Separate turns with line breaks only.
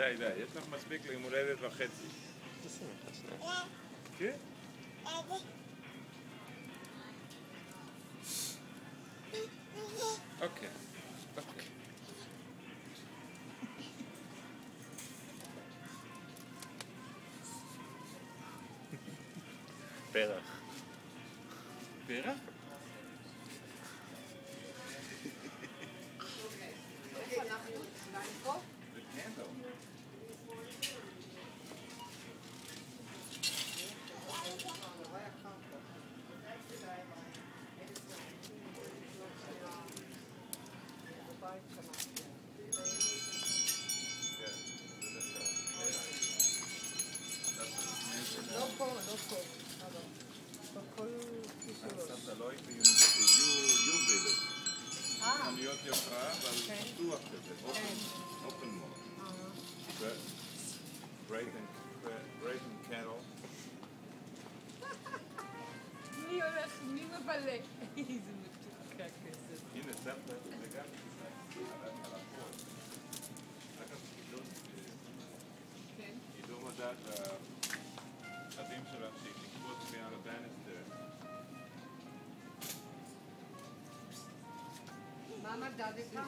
די, די, יש לך מספיק ליום הולדת וחצי. כן? אוקיי. אוקיי.
פרח.
פרח?
לא פה, לא פה. אבל בכל כפי שלוש.
סבתא לא הייתי יוביל.
אה,
חנויות יוקרה, אבל
כן.
פתוח כזה,
כן.
אופן מול.
אה.
ברייטן קטל.
מי הולך, מי מבלה? איזה מתוקה כסף.
הנה סבתא, זה גם קידום,
כן.
קידום הדת לנכדים שלך שתקפוץ מעל הבניסטר.
מה מדדת? לא